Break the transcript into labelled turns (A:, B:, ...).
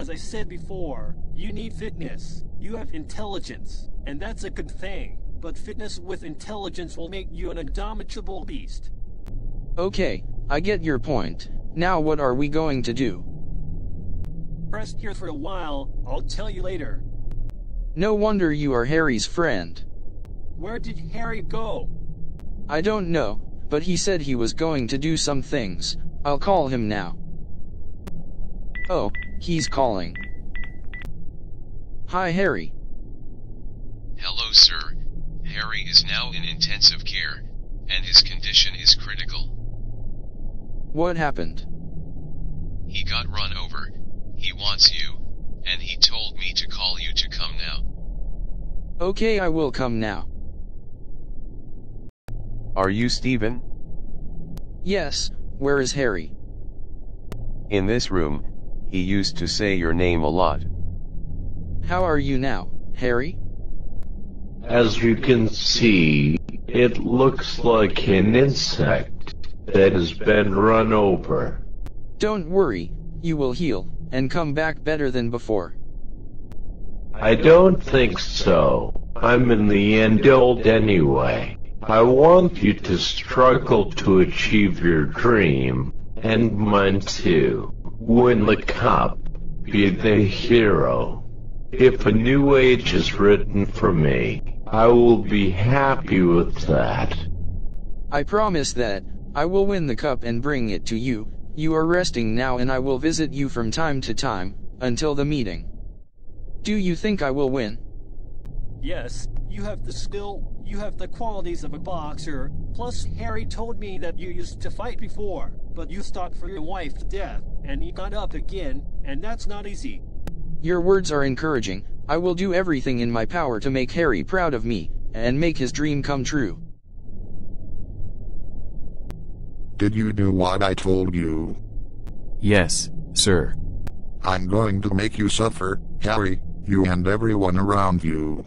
A: As I said before, you need fitness. You have intelligence, and that's a good thing. But fitness with intelligence will make you an indomitable beast.
B: Okay, I get your point. Now what are we going to do?
A: Rest here for a while, I'll tell you later.
B: No wonder you are Harry's friend.
A: Where did Harry go?
B: I don't know, but he said he was going to do some things. I'll call him now. Oh, he's calling. Hi Harry.
C: Hello, sir. Harry is now in intensive care, and his condition is critical.
B: What happened?
C: He got run over. He wants you, and he told me to call you to come now.
B: Okay, I will come now.
D: Are you Stephen?
B: Yes, where is Harry?
D: In this room, he used to say your name a lot.
B: How are you now, Harry?
E: As you can see, it looks like an insect that has been run over.
B: Don't worry, you will heal, and come back better than before.
E: I don't think so. I'm in the end old anyway. I want you to struggle to achieve your dream, and mine too. Win the cup, be the hero. If a new age is written for me, I will be happy with that.
B: I promise that, I will win the cup and bring it to you. You are resting now and I will visit you from time to time, until the meeting. Do you think I will win?
A: Yes, you have the skill, you have the qualities of a boxer. Plus, Harry told me that you used to fight before, but you stopped for your wife's death, and you got up again, and that's not easy.
B: Your words are encouraging. I will do everything in my power to make Harry proud of me, and make his dream come true.
F: Did you do what I told you?
G: Yes, sir.
F: I'm going to make you suffer, Harry, you and everyone around you.